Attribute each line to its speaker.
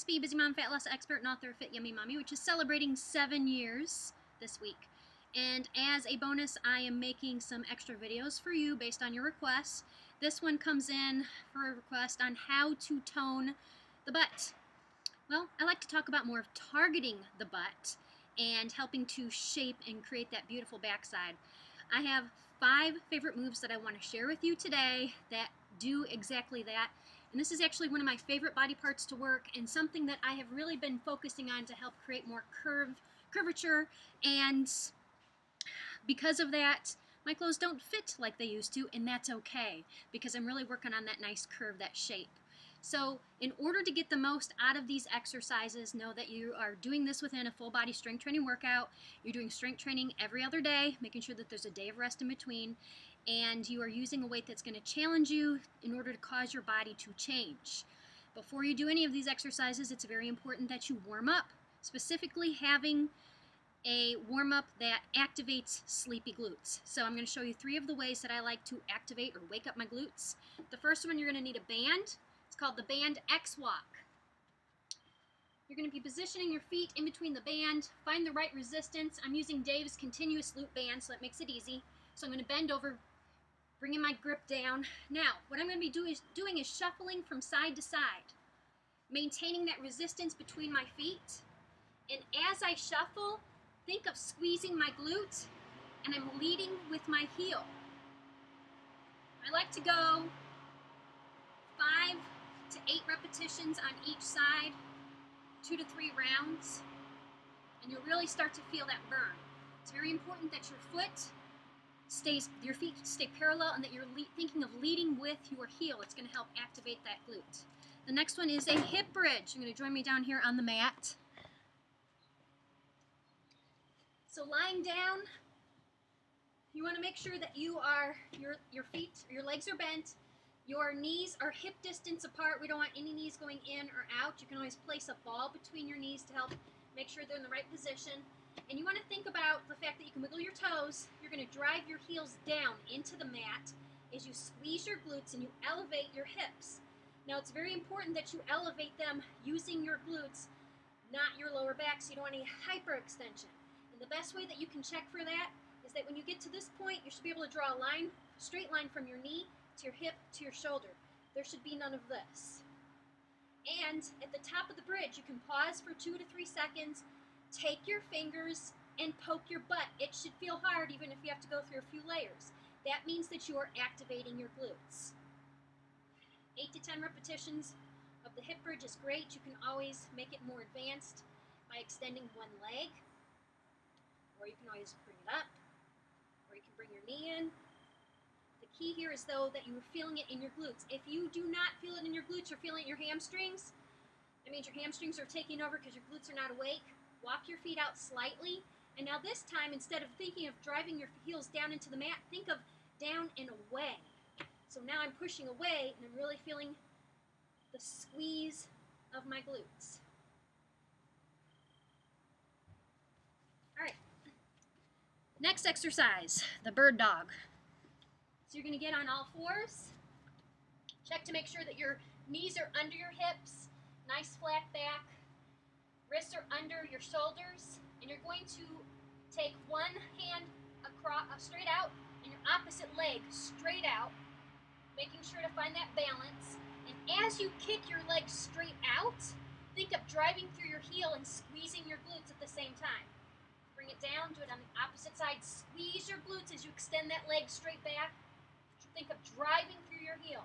Speaker 1: Rigsby, Busy Mom, Fat Loss Expert, and author of Fit Yummy Mommy, which is celebrating seven years this week. And as a bonus, I am making some extra videos for you based on your requests. This one comes in for a request on how to tone the butt. Well, I like to talk about more of targeting the butt and helping to shape and create that beautiful backside. I have five favorite moves that I want to share with you today that do exactly that. And this is actually one of my favorite body parts to work and something that I have really been focusing on to help create more curve, curvature. And because of that, my clothes don't fit like they used to, and that's okay because I'm really working on that nice curve, that shape. So in order to get the most out of these exercises, know that you are doing this within a full body strength training workout. You're doing strength training every other day, making sure that there's a day of rest in between, and you are using a weight that's going to challenge you in order to cause your body to change. Before you do any of these exercises, it's very important that you warm up, specifically having a warm up that activates sleepy glutes. So I'm going to show you three of the ways that I like to activate or wake up my glutes. The first one, you're going to need a band called the Band X Walk. You're going to be positioning your feet in between the band, find the right resistance. I'm using Dave's continuous loop band, so that makes it easy. So I'm going to bend over, bringing my grip down. Now, what I'm going to be do is, doing is shuffling from side to side, maintaining that resistance between my feet. And as I shuffle, think of squeezing my glute, and I'm leading with my heel. I like to go eight repetitions on each side, two to three rounds, and you'll really start to feel that burn. It's very important that your foot stays, your feet stay parallel and that you're thinking of leading with your heel. It's going to help activate that glute. The next one is a hip bridge. You're going to join me down here on the mat. So lying down, you want to make sure that you are, your, your feet, your legs are bent, your knees are hip distance apart. We don't want any knees going in or out. You can always place a ball between your knees to help make sure they're in the right position. And you want to think about the fact that you can wiggle your toes. You're going to drive your heels down into the mat as you squeeze your glutes and you elevate your hips. Now it's very important that you elevate them using your glutes, not your lower back, so you don't want any hyperextension. And the best way that you can check for that is that when you get to this point, you should be able to draw a line, straight line from your knee to your hip to your shoulder. There should be none of this. And at the top of the bridge, you can pause for two to three seconds, take your fingers and poke your butt. It should feel hard even if you have to go through a few layers. That means that you are activating your glutes. Eight to 10 repetitions of the hip bridge is great. You can always make it more advanced by extending one leg, or you can always bring it up, or you can bring your knee in, key here is though that you are feeling it in your glutes. If you do not feel it in your glutes, you're feeling it in your hamstrings, that means your hamstrings are taking over because your glutes are not awake. Walk your feet out slightly. And now this time, instead of thinking of driving your heels down into the mat, think of down and away. So now I'm pushing away and I'm really feeling the squeeze of my glutes. All right. Next exercise, the bird dog. So you're going to get on all fours. Check to make sure that your knees are under your hips, nice flat back. Wrists are under your shoulders, and you're going to take one hand across, uh, straight out and your opposite leg straight out, making sure to find that balance. And as you kick your leg straight out, think of driving through your heel and squeezing your glutes at the same time. Bring it down, do it on the opposite side. Squeeze your glutes as you extend that leg straight back think of driving through your heel.